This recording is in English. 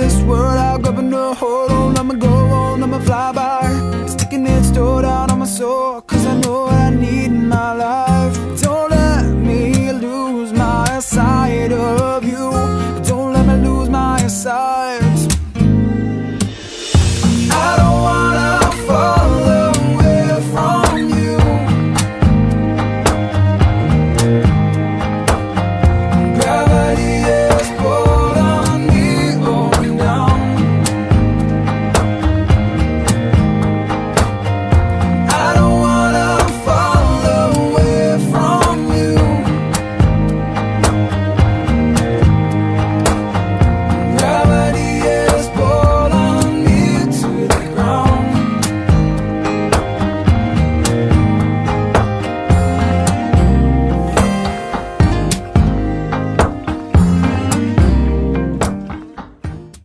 this world, I'll grab a no hold on. I'ma go on, I'ma fly by. Sticking it stored out on my soul Cause I know what I need in my life. Don't let me lose my sight